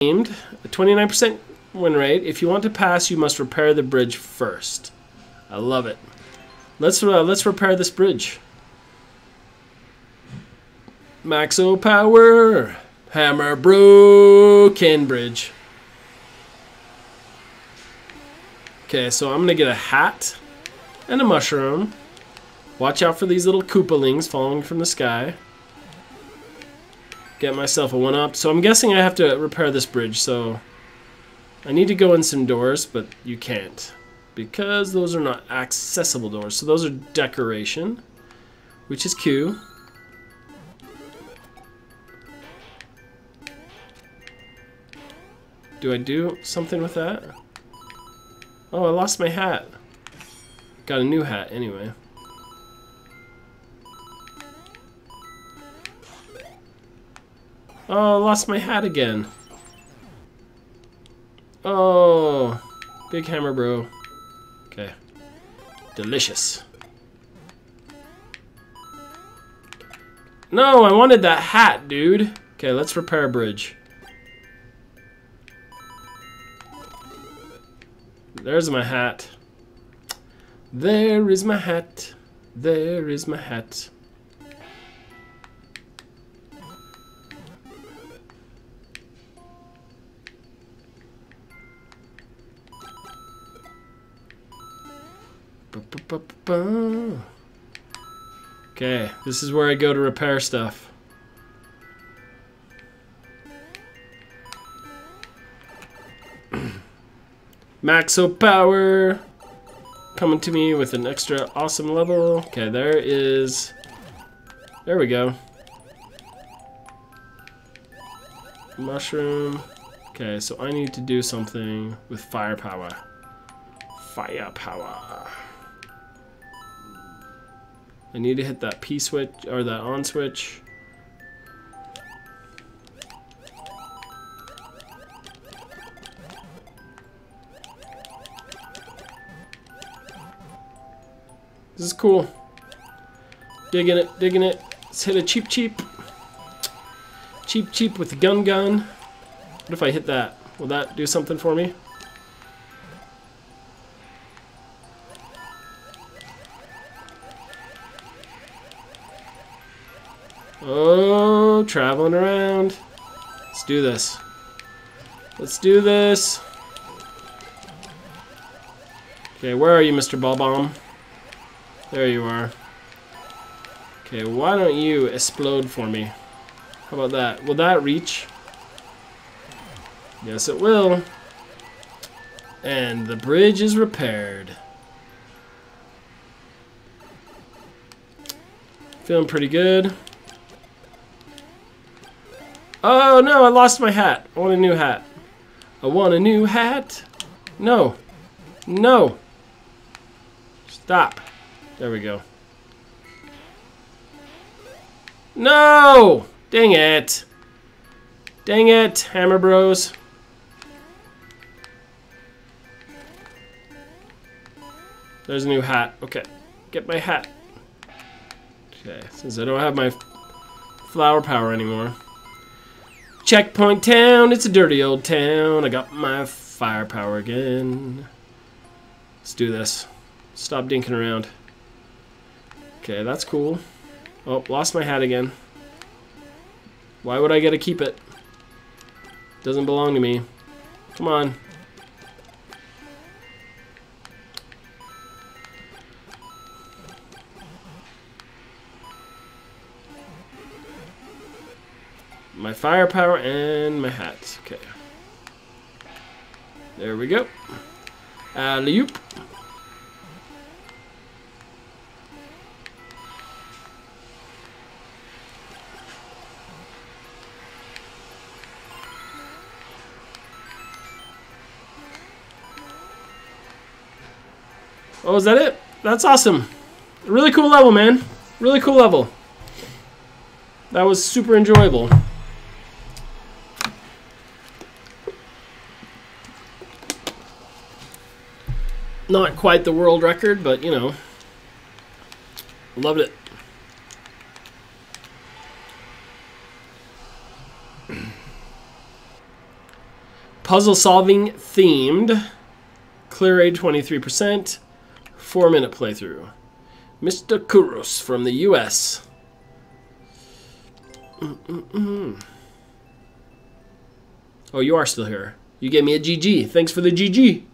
aimed, a 29% win rate. If you want to pass, you must repair the bridge first. I love it. Let's uh, let's repair this bridge. Maxoxpower, hammer broken bridge. Okay, so I'm gonna get a hat and a mushroom. Watch out for these little Koopalings falling from the sky. Get myself a one-up. So I'm guessing I have to repair this bridge, so... I need to go in some doors, but you can't. Because those are not accessible doors. So those are decoration, which is Q. Do I do something with that? Oh, I lost my hat. Got a new hat anyway. Oh, lost my hat again. Oh, big hammer, bro. Okay. Delicious. No, I wanted that hat, dude. Okay, let's repair a bridge. There's my hat. There is my hat. There is my hat. Okay, this is where I go to repair stuff. Maxoxpower! Coming to me with an extra awesome level. Okay, there is... There we go. Mushroom. Okay, so I need to do something with firepower. Firepower. I need to hit that P switch, or that on switch. This is cool. Digging it, digging it. Let's hit a Cheep Cheep. Cheep Cheep with the gun gun. What if I hit that? Will that do something for me? Oh, traveling around. Let's do this. Let's do this. Okay, where are you, Mr. Ball Bomb? There you are. Okay, why don't you explode for me? How about that? Will that reach? Yes, it will. And the bridge is repaired. Feeling pretty good. Oh no, I lost my hat. I want a new hat. I want a new hat. No. No. Stop. There we go. No! Dang it. Dang it, Hammer Bros. There's a new hat. Okay. Get my hat. Okay, since I don't have my flower power anymore. Checkpoint town, it's a dirty old town. I got my firepower again. Let's do this. Stop dinking around. Okay, that's cool. Oh, lost my hat again. Why would I get to keep it? Doesn't belong to me. Come on. My firepower and my hat. Okay. There we go. Alley-oop. Oh, is that it? That's awesome. Really cool level, man. Really cool level. That was super enjoyable. Not quite the world record, but you know, loved it. Puzzle solving themed. Clear rate 23%. Four minute playthrough. Mr. Churros from the US. Mm-mm-mm. Oh, you are still here. You gave me a GG. Thanks for the GG.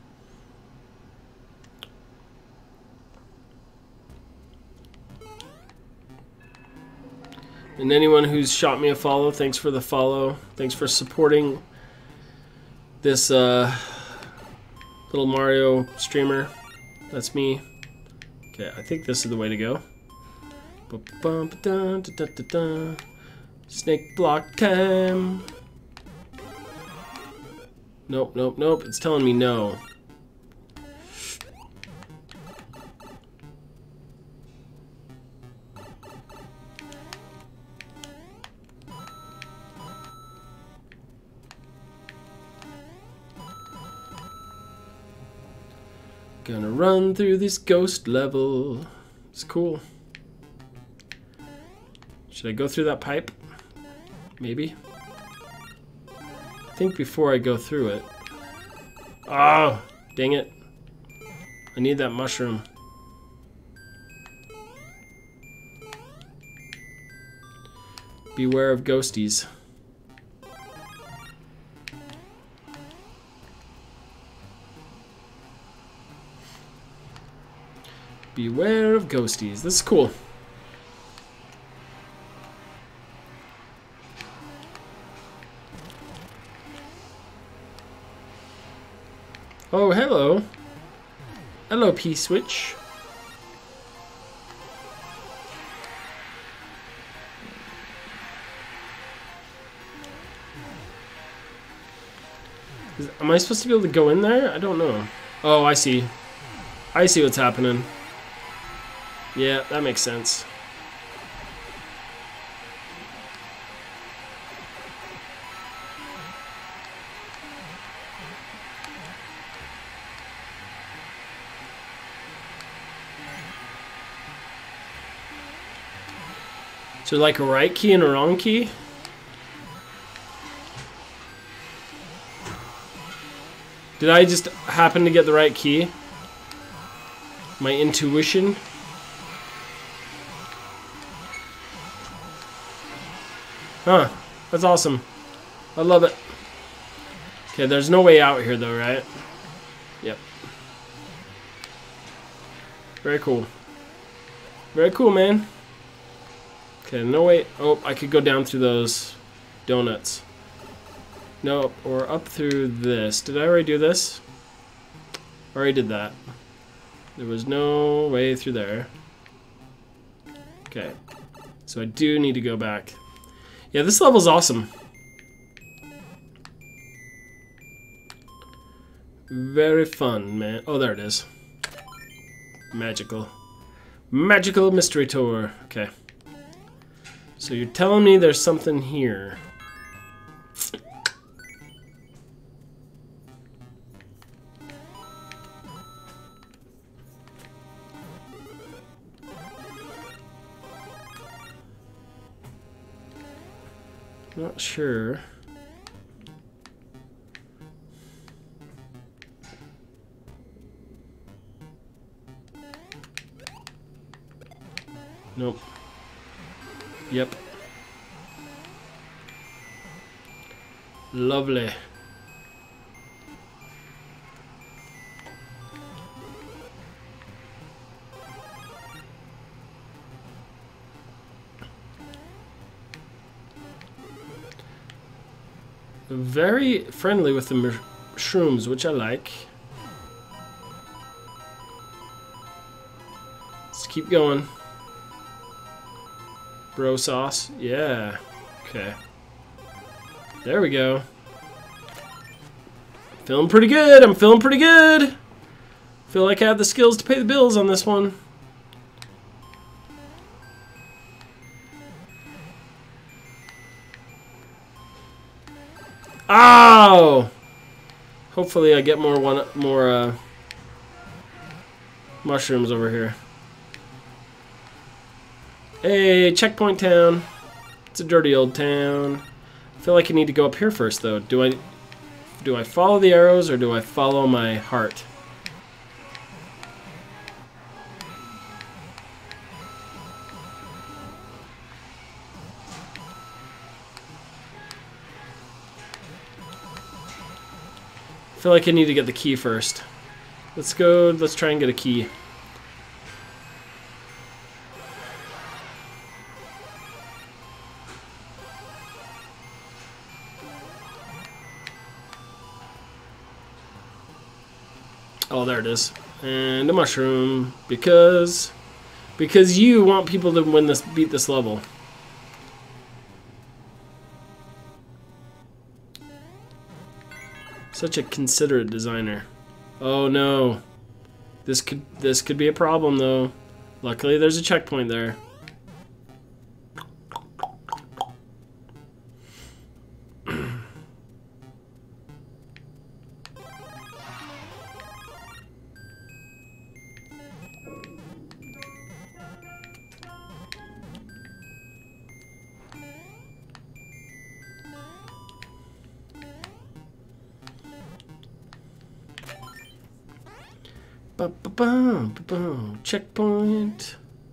And anyone who's shot me a follow, thanks for the follow. Thanks for supporting this uh, little Mario streamer. That's me. Okay, I think this is the way to go. Snake block time. Nope, nope, nope. It's telling me no. Gonna run through this ghost level. It's cool. Should I go through that pipe? Maybe. I think before I go through it. Oh, dang it. I need that mushroom. Beware of ghosties. Beware of ghosties. This is cool. Oh, hello. Hello, P-Switch. am I supposed to be able to go in there? I don't know. Oh, I see. I see what's happening. Yeah, that makes sense. So like a right key and a wrong key? Did I just happen to get the right key? My intuition? Huh. That's awesome. I love it. Okay, there's no way out here though, right? Yep. Very cool. Very cool, man. Okay, no way. Oh, I could go down through those donuts. No, or up through this. Did I already do this? I Already did that. There was no way through there. Okay. So I do need to go back. Yeah, this level's awesome. Very fun, man. Oh, there it is. Magical. Magical mystery tour. Okay. So you're telling me there's something here. Not sure. Nope. Yep. Lovely. Very friendly with the mushrooms, which I like. Let's keep going. Bro sauce. Yeah. Okay. There we go. Feeling pretty good. I'm feeling pretty good. Feel like I have the skills to pay the bills on this one. Oh! Hopefully I get more one more uh, mushrooms over here. Hey, checkpoint town. It's a dirty old town. I feel like I need to go up here first, though. Do I do I follow the arrows or do I follow my heart? Feel like I need to get the key first. Let's go, let's try and get a key. Oh, there it is. And a mushroom. Because... Because you want people to win this, beat this level. Such a considerate designer. Oh no. This could this could be a problem though. Luckily there's a checkpoint there.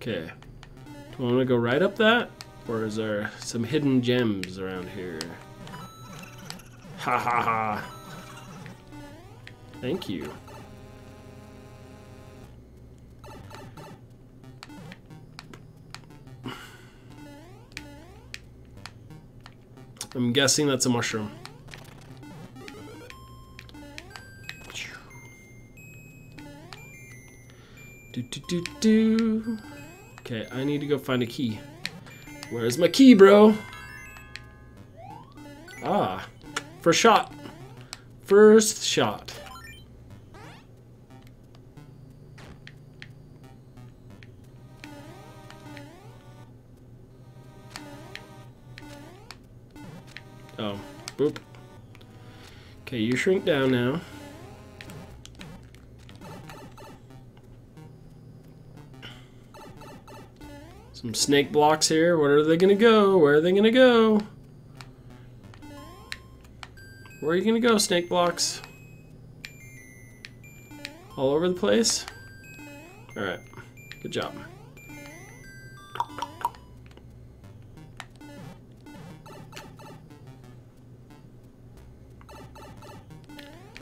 Okay. Do I want to go right up that? Or is there some hidden gems around here? Ha ha ha. Thank you. I'm guessing that's a mushroom. Do, do, do, do. Okay, I need to go find a key. Where's my key, bro? Ah, first shot. First shot. Oh, boop. Okay, you shrink down now. Some snake blocks here. Where are they gonna go? Where are they gonna go? Where are you gonna go, snake blocks? All over the place? Alright. Good job.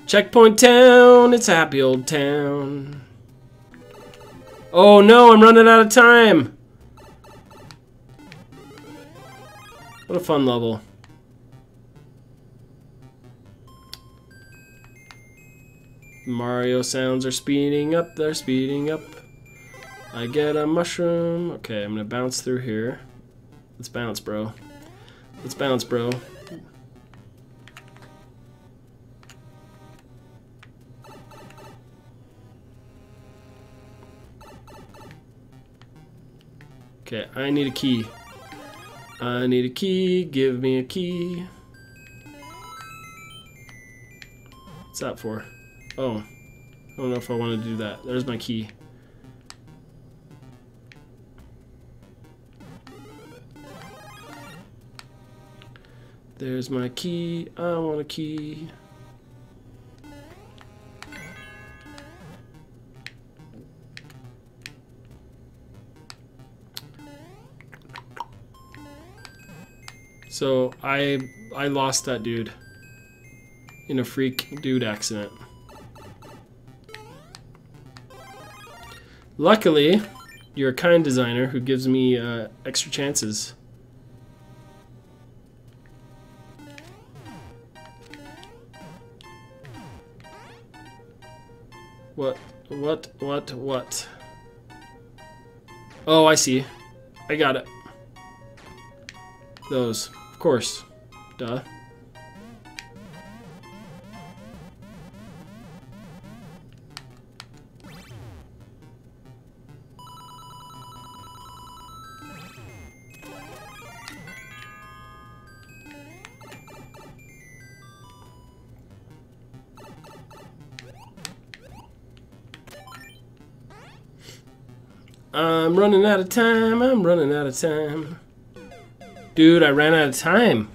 Checkpoint town! It's a happy old town. Oh no, I'm running out of time! What a fun level. Mario sounds are speeding up, they're speeding up. I get a mushroom. Okay, I'm gonna bounce through here. Let's bounce, bro. Let's bounce, bro. Okay, I need a key. I need a key, give me a key. What's that for? Oh, I don't know if I want to do that. There's my key. There's my key, I want a key. So I I lost that dude in a freak dude accident. Luckily, you're a kind designer who gives me uh, extra chances. What, what, what, what? Oh, I see. I got it. Those course. Duh. I'm running out of time, I'm running out of time. Dude, I ran out of time.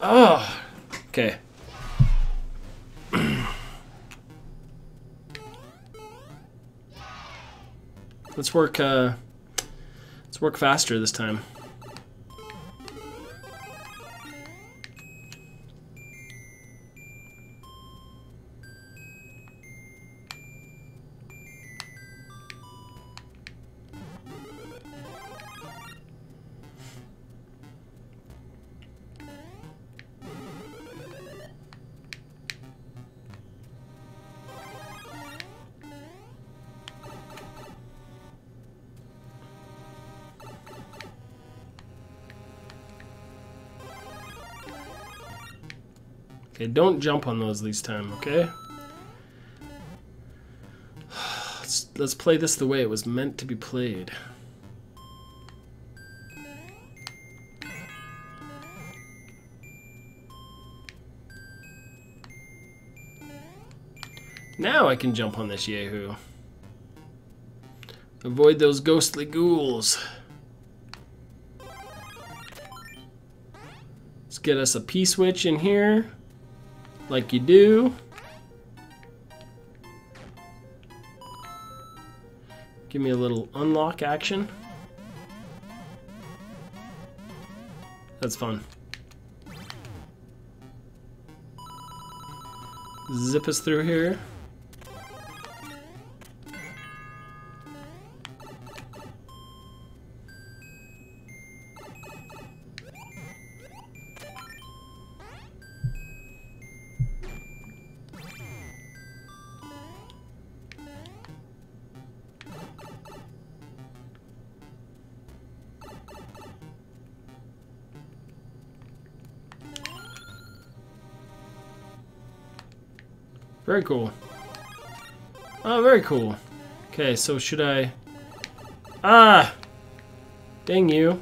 Oh, okay. let's work, uh, let's work faster this time. Okay, don't jump on those this time, okay? Let's, let's play this the way it was meant to be played. Now I can jump on this Yahoo. Avoid those ghostly ghouls. Let's get us a P-switch in here like you do. Give me a little unlock action. That's fun. Zip us through here. Very cool. Oh, very cool. Okay, so should I... Ah! Dang you.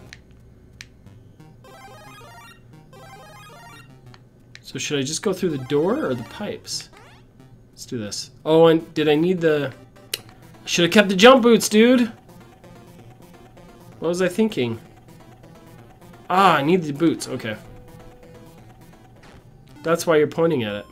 So should I just go through the door or the pipes? Let's do this. Oh, and did I need the... Should have kept the jump boots, dude! What was I thinking? Ah, I need the boots. Okay. That's why you're pointing at it.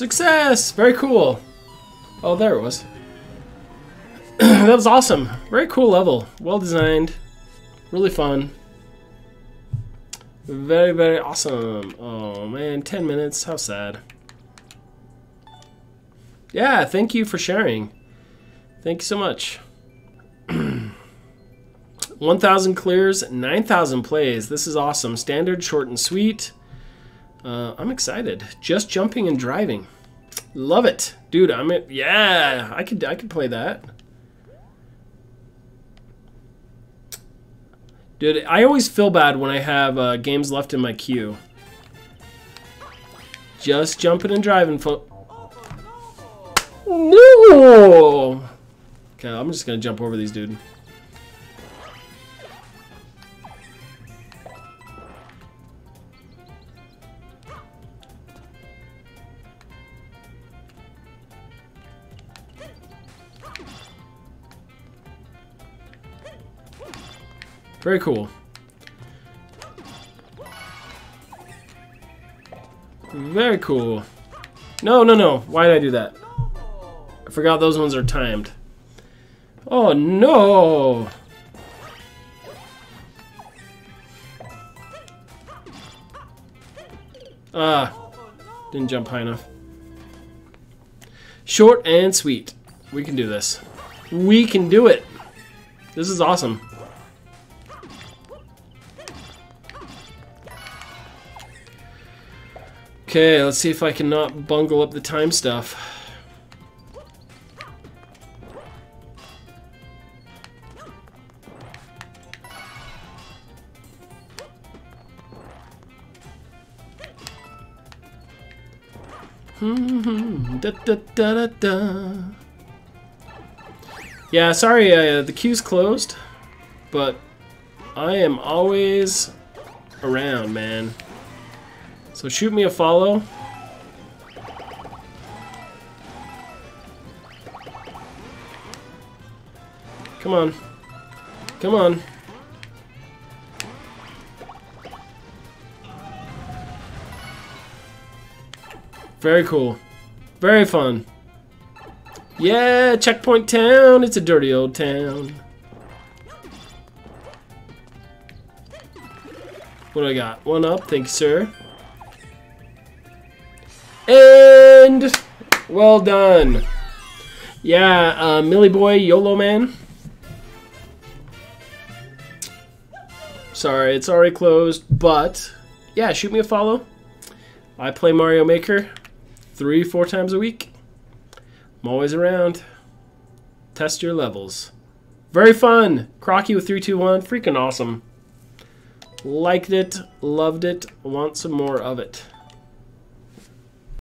Success! Very cool. Oh, there it was. that was awesome. Very cool level. Well designed. Really fun. Very, very awesome. Oh, man. 10 minutes. How sad. Yeah, thank you for sharing. Thank you so much. 1,000 clears, 9,000 plays. This is awesome. Standard, short, and sweet. Uh, I'm excited. Just jumping and driving. Love it. Dude, I'm it. Yeah, I could I could play that. Dude, I always feel bad when I have uh, games left in my queue. Just jumping and driving, fo- No! Okay, I'm just gonna jump over these, dude. Very cool. Very cool. No, no, no. Why did I do that? I forgot those ones are timed. Oh, no! Ah, didn't jump high enough. Short and sweet. We can do this. We can do it. This is awesome. Okay, let's see if I can not bungle up the time stuff. Da, da, da, da, da. Yeah, sorry, uh, the queue's closed, but I am always around, man. So shoot me a follow. Come on. Come on. Very cool. Very fun. Yeah, checkpoint town. It's a dirty old town. What do I got? One up. Thank you, sir. And well done. Yeah, uh, Millie Boy, YOLO Man. Sorry, it's already closed, but yeah, shoot me a follow. I play Mario Maker three, four times a week. I'm always around. Test your levels. Very fun. Crocky with 321. Freaking awesome. Liked it. Loved it. Want some more of it.